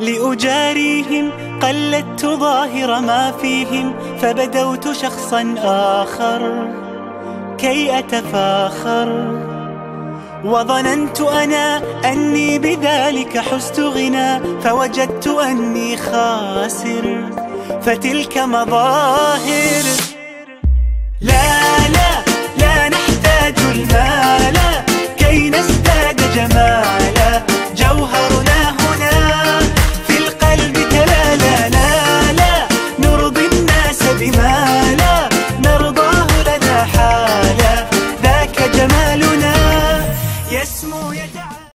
لأجاريهم قلدت ظاهر ما فيهم فبدوت شخصا آخر كي أتفاخر. وظننت أنا أني بذلك حزت غنى فوجدت أني خاسر. فتلك مظاهر بما لا نرضاه لنا حالا ذاك جمالنا يسمو يتعالى